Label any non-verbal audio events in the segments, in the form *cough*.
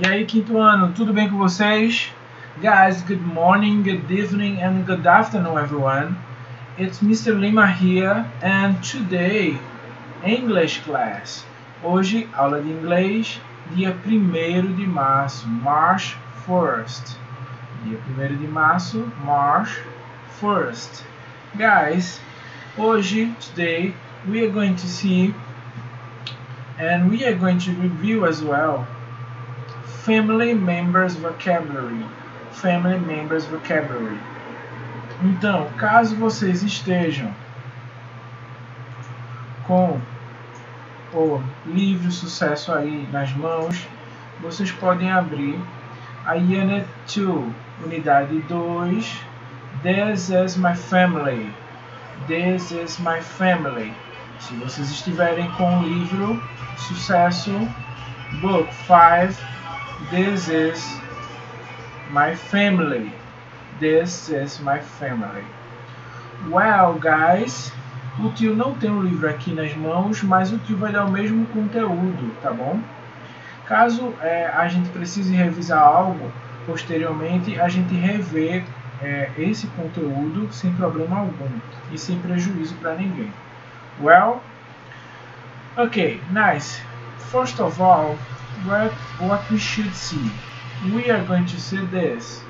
E aí, quinto ano, tudo bem com vocês? Guys, good morning, good evening, and good afternoon, everyone. It's Mr. Lima here, and today, English class. Hoje, aula de inglês, dia 1 de março, March 1st. Dia 1 de março, March 1st. Guys, hoje, today, we are going to see and we are going to review as well family members vocabulary. Family members vocabulary. Então, caso vocês estejam com o livro Sucesso aí nas mãos, vocês podem abrir a Unit 2, unidade 2, This is my family. This is my family. Se vocês estiverem com o livro Sucesso, Book 5, This is my family. This is my family. Well, guys, o tio não tem o livro aqui nas mãos, mas o tio vai dar o mesmo conteúdo, tá bom? Caso é, a gente precise revisar algo posteriormente, a gente revê é, esse conteúdo sem problema algum e sem prejuízo para ninguém. Well, okay, nice. First of all, what, what we should see. We are going to see this.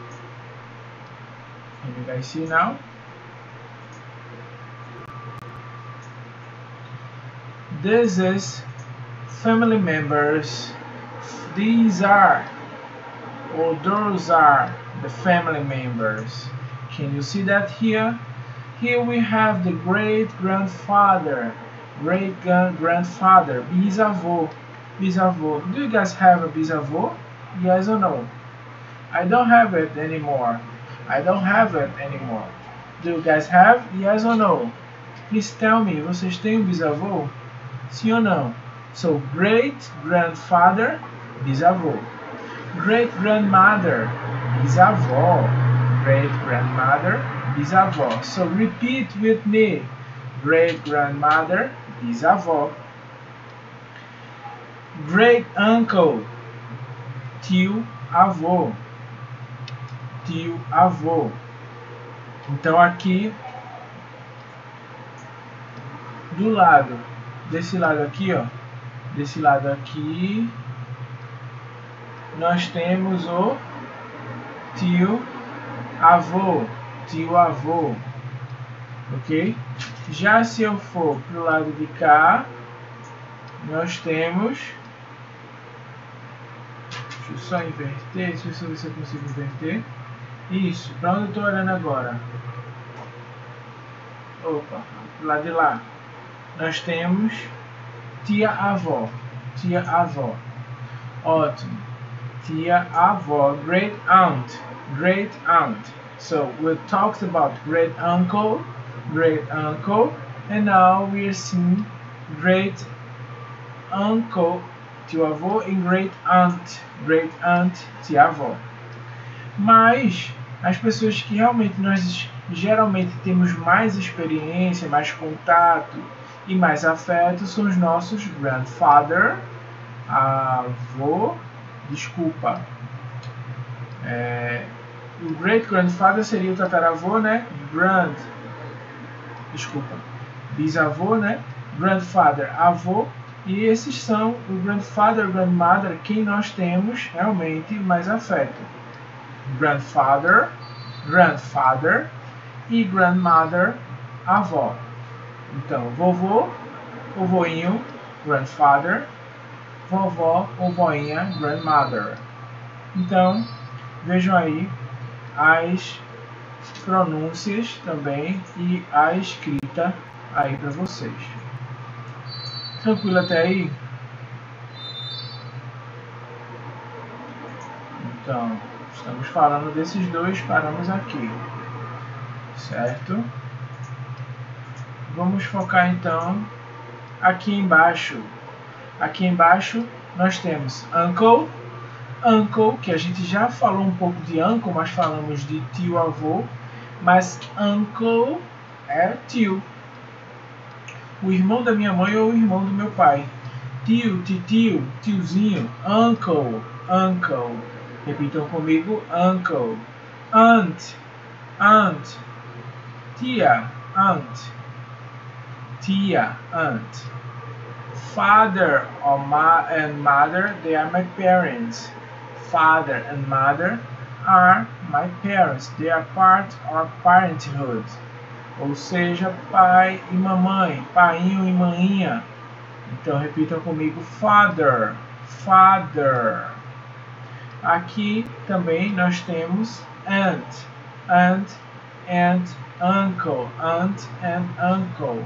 Can you guys see now? This is family members. These are or those are the family members. Can you see that here? Here we have the great grandfather, great grandfather, bisavô, bisavô. Do you guys have a bisavô? Yes or no? I don't have it anymore. I don't have it anymore. Do you guys have? Yes or no? Please tell me, vocês têm um bisavô? Sim ou não? So, great grandfather, bisavô. Great grandmother, bisavó. Great grandmother, bisavó. So, repeat with me. Great grandmother, bisavó. Great uncle, tio avô. Tio avô. Então aqui do lado, desse lado aqui, ó, desse lado aqui, nós temos o tio avô, tio avô, ok? Já se eu for pro lado de cá, nós temos Deixa eu só inverter, deixa eu ver se eu consigo inverter. Isso, para onde eu estou olhando agora? Opa, lá de lá. Nós temos tia-avó. Tia-avó. Ótimo. Tia-avó. Great aunt. Great aunt. So we talked about great uncle, great uncle, and now we are seeing great uncle tio avô e great aunt, great aunt, tia avó. Mas as pessoas que realmente nós geralmente temos mais experiência, mais contato e mais afeto são os nossos grandfather, avô, desculpa. É, o great grandfather seria o tataravô, né? Grand, desculpa, bisavô, né? Grandfather, avô e esses são o grandfather, grandmother, quem nós temos realmente mais afeto. Grandfather, grandfather e grandmother, avó. Então, vovô, vovoinho, grandfather, vovó ou grandmother. Então, vejam aí as pronúncias também e a escrita aí para vocês. Tranquilo até aí? Então, estamos falando desses dois, paramos aqui. Certo? Vamos focar então aqui embaixo. Aqui embaixo nós temos uncle, uncle, que a gente já falou um pouco de uncle, mas falamos de tio avô, mas uncle é tio, o irmão da minha mãe ou o irmão do meu pai. Tio, titio, tiozinho, uncle, uncle. Repitam comigo, uncle. Aunt, aunt. Tia, aunt. Tia, aunt. Father or ma and mother, they are my parents. Father and mother are my parents. They are part of parenthood. Ou seja, pai e mamãe, painho e maninha. Então repitam comigo: father, father. Aqui também nós temos aunt, aunt, and uncle, aunt and uncle.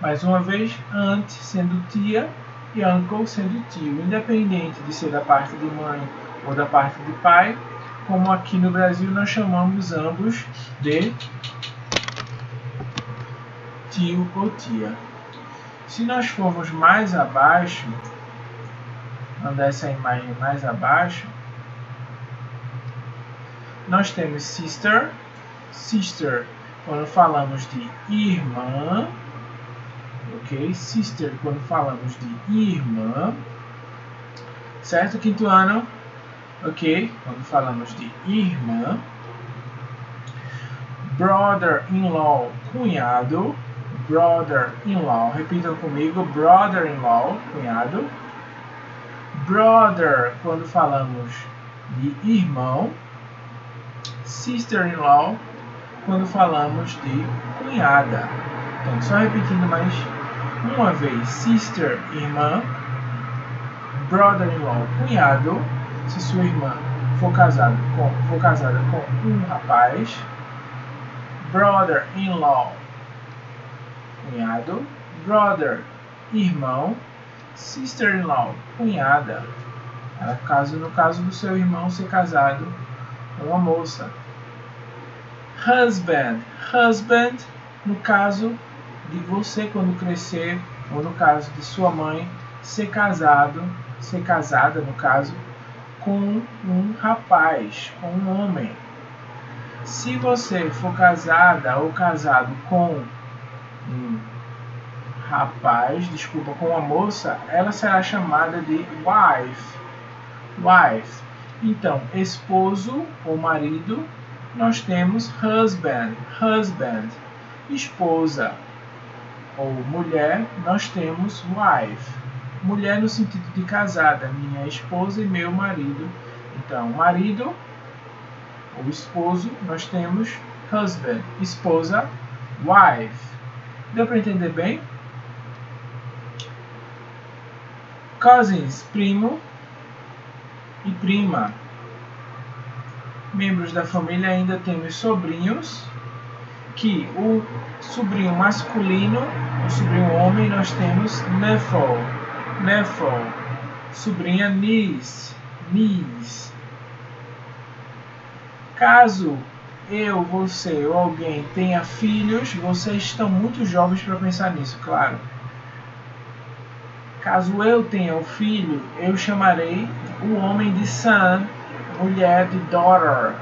Mais uma vez, aunt sendo tia e uncle sendo tio, independente de ser da parte de mãe ou da parte de pai, como aqui no Brasil nós chamamos ambos de tio ou tia. Se nós formos mais abaixo, mandar essa imagem mais abaixo, nós temos sister, sister, quando falamos de irmã, ok? Sister, quando falamos de irmã, certo, quinto ano? ok? Quando falamos de irmã, brother-in-law, cunhado, brother-in-law, repitam comigo, brother-in-law, cunhado, brother, quando falamos de irmão, sister-in-law, quando falamos de cunhada. Então, só repetindo mais uma vez, sister, irmã, brother-in-law, cunhado, se sua irmã for, casado com, for casada com um rapaz, brother-in-law, cunhado, brother, irmão, sister-in-law, cunhada. Caso no caso do seu irmão ser casado com uma moça. Husband, husband, no caso de você quando crescer, ou no caso de sua mãe ser casado, ser casada no caso com um rapaz, com um homem. Se você for casada ou casado com um rapaz, desculpa, com uma moça, ela será chamada de wife. Wife. Então, esposo ou marido, nós temos husband, husband. Esposa ou mulher, nós temos wife mulher no sentido de casada, minha esposa e meu marido. Então, marido ou esposo, nós temos husband, esposa, wife. Deu para entender bem? Cousins, primo e prima. Membros da família ainda temos sobrinhos, que o sobrinho masculino, o sobrinho homem, nós temos nephew Nephew, sobrinha niece, niece. Caso eu, você ou alguém tenha filhos, vocês estão muito jovens para pensar nisso, claro. Caso eu tenha um filho, eu chamarei o homem de son, mulher de daughter.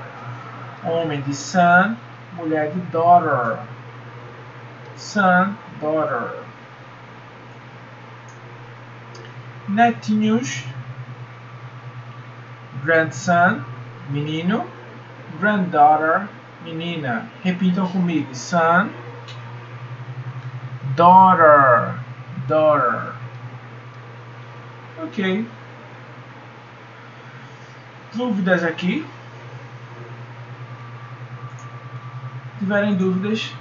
Homem de son, mulher de daughter. Son, daughter. netinhos, grandson, menino, granddaughter, menina. Repitam comigo: son, daughter, daughter. Ok. Dúvidas aqui? Se tiverem dúvidas,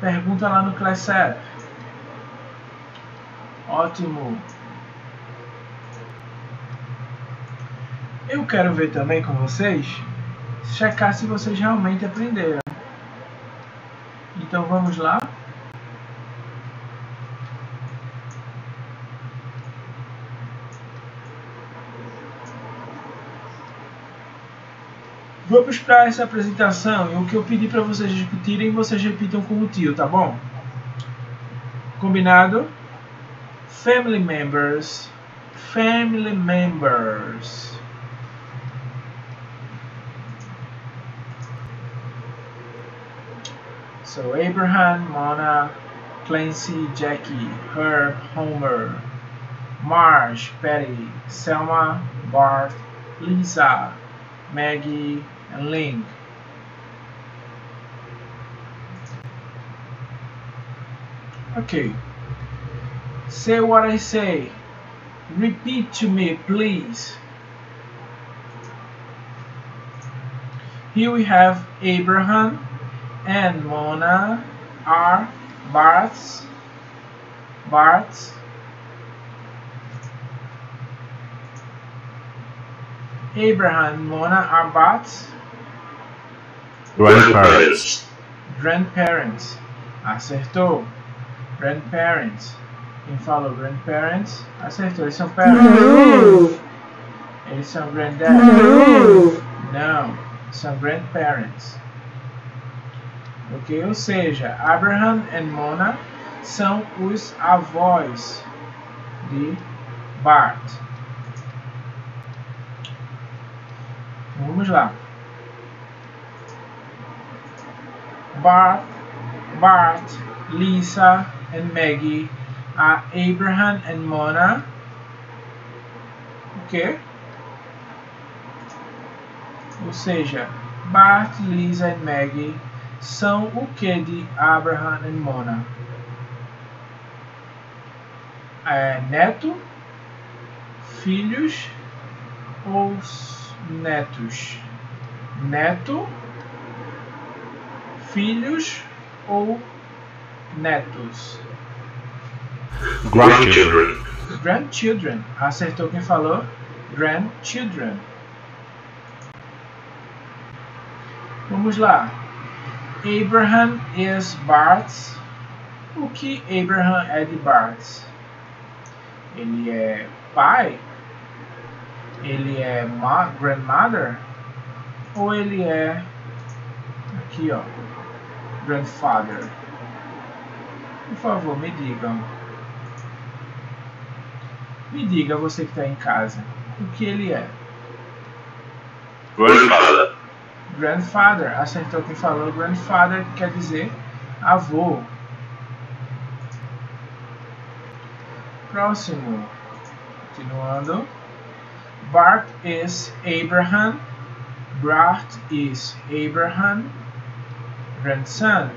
pergunta lá no Class App. Ótimo. Eu quero ver também com vocês, checar se vocês realmente aprenderam. Então vamos lá. Vamos para essa apresentação e o que eu pedi para vocês repetirem, vocês repitam com o tio, tá bom? Combinado? Family members, family members. So Abraham, Mona, Clancy, Jackie, Herb, Homer, Marge, Betty, Selma, Bart, Lisa, Maggie, and Link. Okay. Say what I say. Repeat to me, please. Here we have Abraham and Mona are Bart's Bart's Abraham and Mona are Bart's Grandparents. grandparents. Acertou. Grandparents. Quem falou grandparents? Acertou. Eles são parents. No. Eles são granddad. No. Não. São grandparents. Ok? Ou seja, Abraham e Mona são os avós de Bart. Vamos lá. Bart, Bart, Lisa and Maggie are Abraham and Mona. Ok? Ou seja, Bart, Lisa e Maggie são o que de Abraham e Mona? É, neto, filhos ou netos? Neto, filhos ou netos? Grandchildren. Grandchildren. Acertou quem falou? Grandchildren. Vamos lá. Abraham is Bart's. O que Abraham é de Bart's? Ele é pai? Ele é ma grandmother? Ou ele é aqui ó, grandfather? Por favor, me digam. Me diga você que está em casa, o que ele é? Grandfather. Grandfather, acertou quem falou. Grandfather quer dizer avô. Próximo. Continuando. Bart is Abraham. Bart is Abraham. Grandson.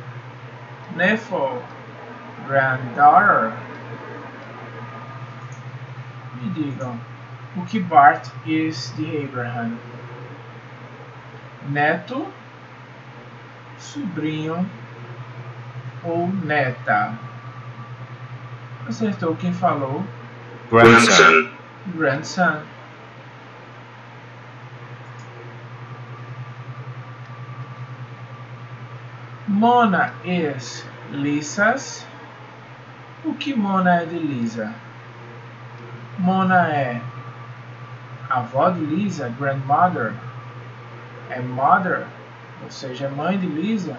Nephew. Granddaughter. Me digam, o que Bart is de Abraham? Neto, sobrinho ou neta. Acertou quem falou Grandson. grandson. Mona is Lisa's. O que Mona é de Lisa? Mona é avó de Lisa, grandmother. É mother, ou seja, é mãe de Lisa.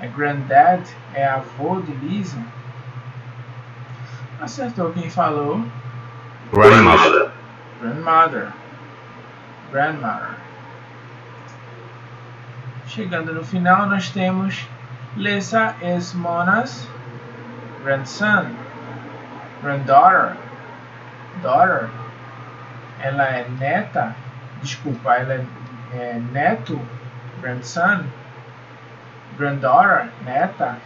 É granddad, é avô de Lisa. Acertou quem falou Grandmother. grandmother. Grandmother. Chegando no final, nós temos Lisa is Mona's grandson, granddaughter, daughter. Ela é neta, desculpa, ela é, é neto, grandson, granddaughter, neta,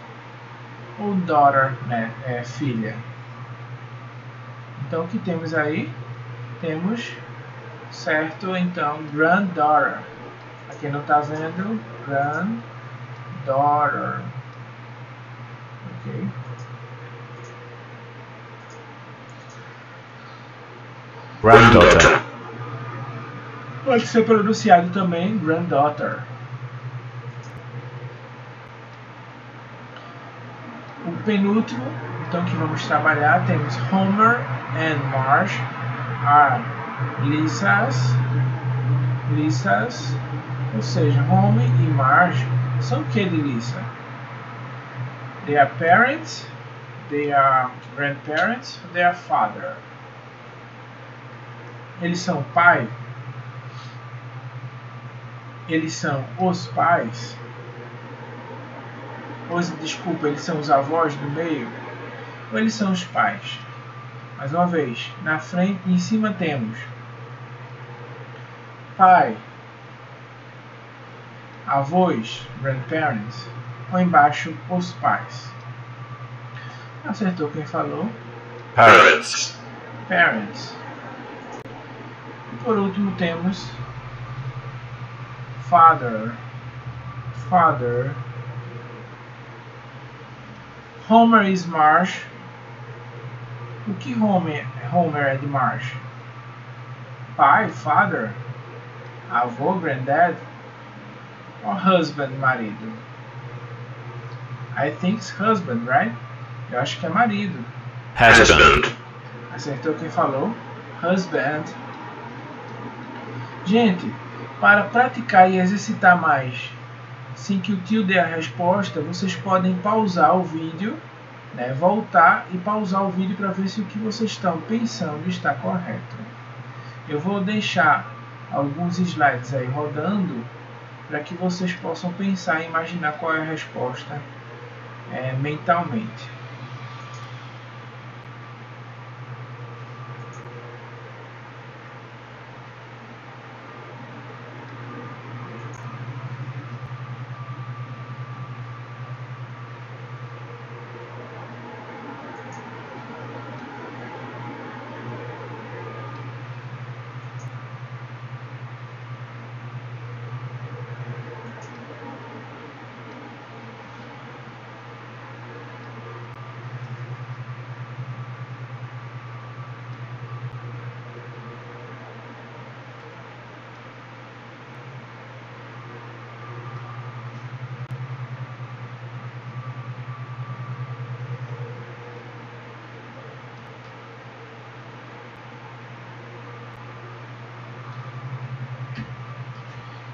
ou daughter, né, é, filha. Então, o que temos aí? Temos, certo, então, granddaughter. Aqui não está vendo, granddaughter. Ok? Granddaughter. Pode ser pronunciado também granddaughter. O penúltimo, então que vamos trabalhar, temos Homer and Marge are Lisa's, Lisa's, ou seja, Homer e Marge são o que de Lisa? They are parents, they are grandparents, they are father. Eles são pai? Eles são os pais? Ou, desculpa, eles são os avós do meio? Ou eles são os pais? Mais uma vez, na frente e em cima temos pai, avós, grandparents, ou embaixo os pais. Acertou quem falou? Parents. Parents. E por último temos father, father. Homer is Marsh. O que Homer, Homer é de Marsh? Pai, father, avô, granddad, ou husband, marido? I think it's husband, right? Eu acho que é marido. Husband. Acertou quem falou? Husband. Gente, para praticar e exercitar mais, sem que o tio dê a resposta, vocês podem pausar o vídeo, né, voltar e pausar o vídeo para ver se o que vocês estão pensando está correto. Eu vou deixar alguns slides aí rodando para que vocês possam pensar e imaginar qual é a resposta é, mentalmente.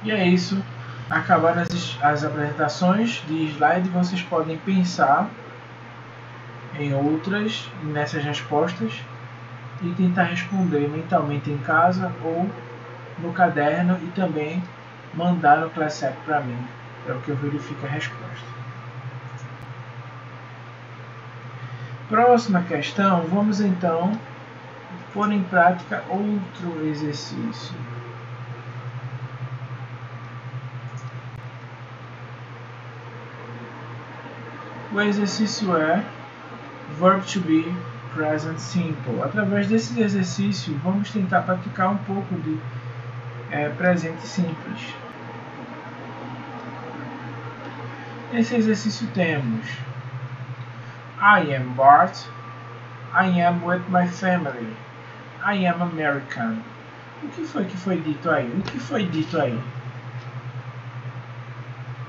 E é isso. Acabaram as, as apresentações de slide. Vocês podem pensar em outras nessas respostas e tentar responder mentalmente em casa ou no caderno e também mandar no ClassApp para mim, para que eu verifique a resposta. Próxima questão, vamos então pôr em prática outro exercício. O exercício é Verb to be Present Simple. Através desse exercício, vamos tentar praticar um pouco de é, presente simples. Nesse exercício temos I am Bart, I am with my family, I am American. O que foi que foi dito aí? O que foi dito aí?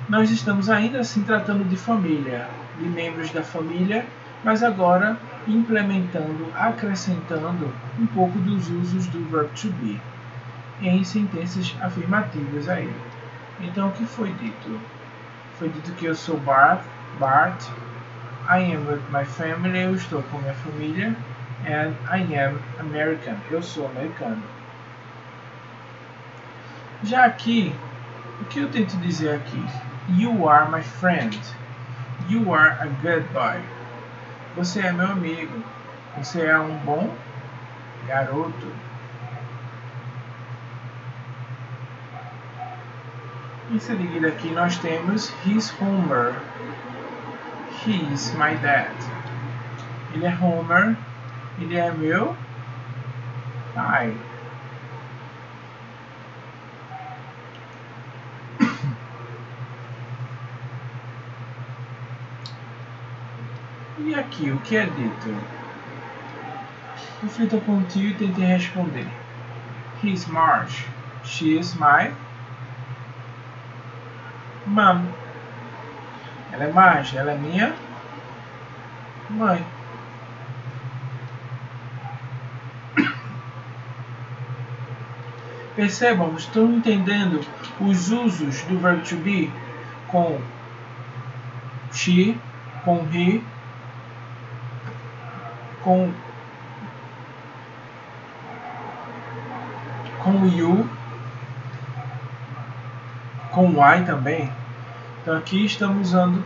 Nós estamos ainda assim tratando de família de membros da família, mas agora implementando, acrescentando um pouco dos usos do verb to be em sentenças afirmativas a ele. Então, o que foi dito? Foi dito que eu sou Bart, Bart, I am with my family, eu estou com minha família, and I am American, eu sou americano. Já aqui, o que eu tento dizer aqui? You are my friend. You are a good boy. Você é meu amigo. Você é um bom garoto. Em seguida aqui nós temos He's Homer. He's my dad. Ele é Homer. Ele é meu pai. Aqui, o que é dito? Com o tio e tente responder. He's Marge. She is my mom. Ela é Marge, ela é minha mãe. *coughs* Percebam, estão entendendo os usos do verbo to be com she, com he, com com you, com y também. Então aqui estamos usando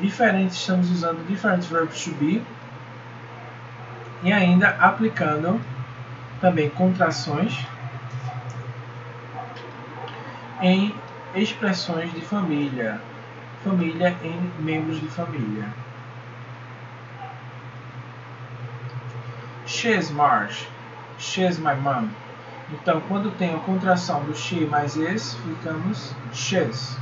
diferentes, estamos usando diferentes verbos to be e ainda aplicando também contrações em expressões de família. Família em membros de família. She's Marsh. She's my mom. Então, quando tem a contração do she mais es, ficamos she's.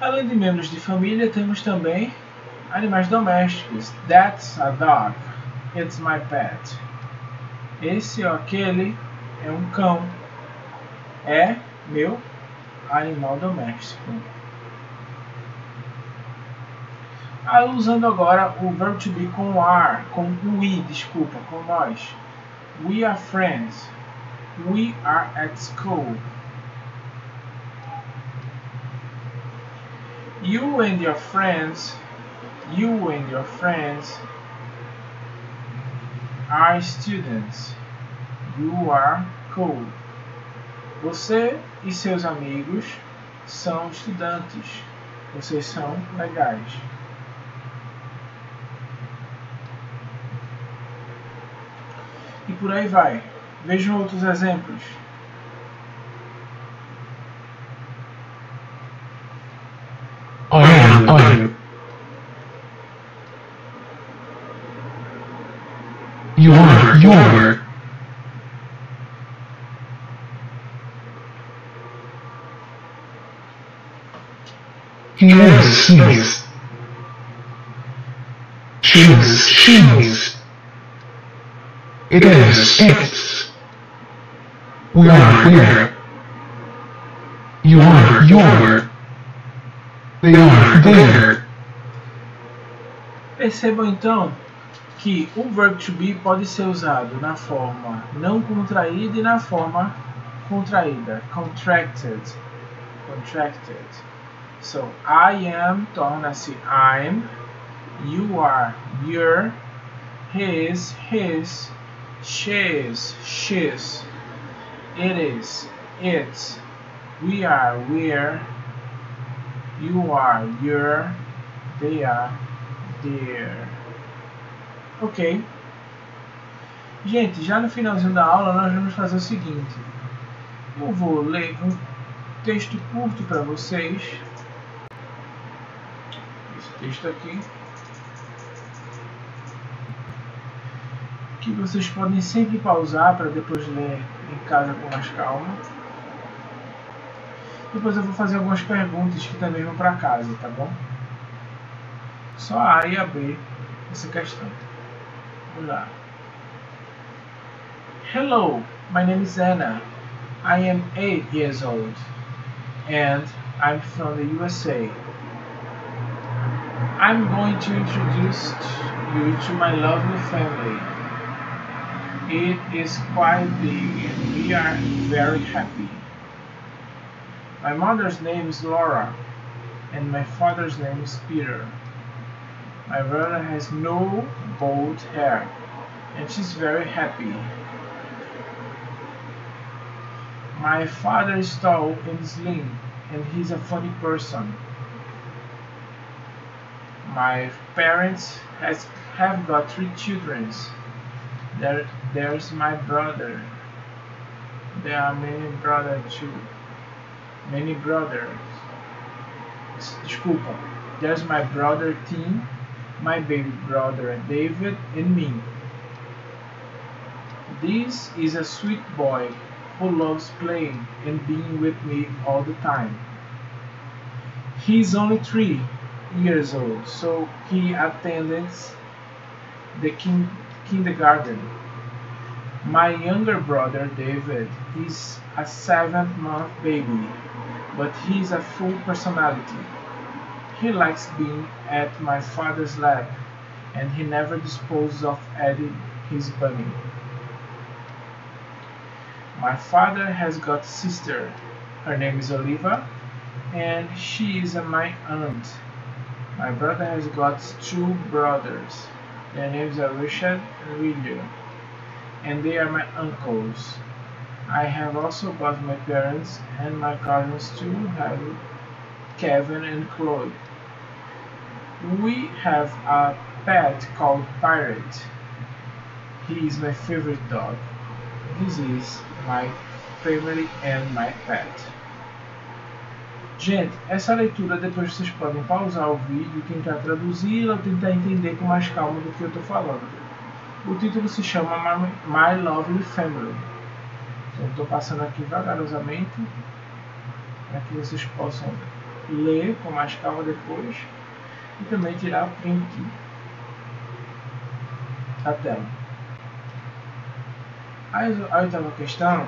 Além de membros de família, temos também animais domésticos. That's a dog. It's my pet. Esse ou aquele é um cão. É meu animal doméstico. Ah, usando agora o verbo to be com are, com we, desculpa, com nós. We are friends. We are at school. You and your friends, you and your friends are students. You are cool. Você e seus amigos são estudantes. Vocês são legais. E por aí vai. Vejam outros exemplos. I am, I am. You are, you are. It is, it's. We are, are. You are, you are. They are, they are. Percebam então que o verbo to be pode ser usado na forma não contraída e na forma contraída. Contracted. Contracted. So, I am torna-se I'm, you are you're, his, his, she's, she's, it is, it's, we are, we're, you are, you're, they are, they're. Ok. Gente, já no finalzinho da aula nós vamos fazer o seguinte. Eu vou ler um texto curto para vocês. Esse texto aqui. Que vocês podem sempre pausar para depois ler em casa com mais calma. Depois eu vou fazer algumas perguntas que também vão para casa, tá bom? Só a e a B essa questão. Vamos lá. Hello, my name is Anna. I am 8 years old and I'm from the USA. I'm going to introduce you to my lovely family. It is quite big and we are very happy. My mother's name is Laura and my father's name is Peter. My brother has no bald hair and she's very happy. My father is tall and slim and he's a funny person. My parents has have got three children. There there's my brother. There are many brothers too. Many brothers. Desculpa. There's my brother Tim, my baby brother David, and me. This is a sweet boy who loves playing and being with me all the time. He's only three years old, so he attends the kin- kindergarten. My younger brother David is a seven month baby, but he's a full personality. He likes being at my father's lap, and he never disposes of Eddie, his bunny. My father has got a sister. Her name is Oliva, and she is my aunt. My brother has got two brothers. Their names are Richard and William, and they are my uncles. I have also got my parents and my cousins too, have Kevin and Chloe. We have a pet called Pirate. He is my favorite dog. This is my family and my pet. Gente, essa leitura depois vocês podem pausar o vídeo, tentar traduzi-la tentar entender com mais calma do que eu estou falando. O título se chama My, My Lovely Family. Então, estou passando aqui vagarosamente para que vocês possam ler com mais calma depois e também tirar print da tela. A oitava questão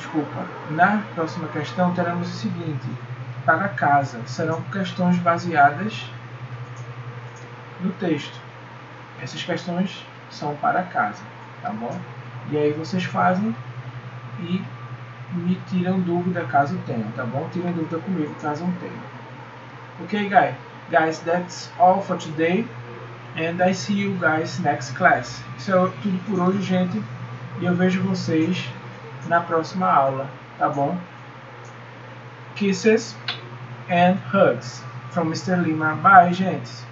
desculpa, na próxima questão teremos o seguinte: para casa serão questões baseadas no texto. Essas questões são para casa, tá bom? E aí vocês fazem e me tiram dúvida caso tenham, tá bom? Tirem dúvida comigo caso não tenham. Ok, guys? Guys, that's all for today. And I see you guys next class. Isso é tudo por hoje, gente. E eu vejo vocês na próxima aula, tá bom? Kisses and hugs from Mr. Lima. Bye, gente.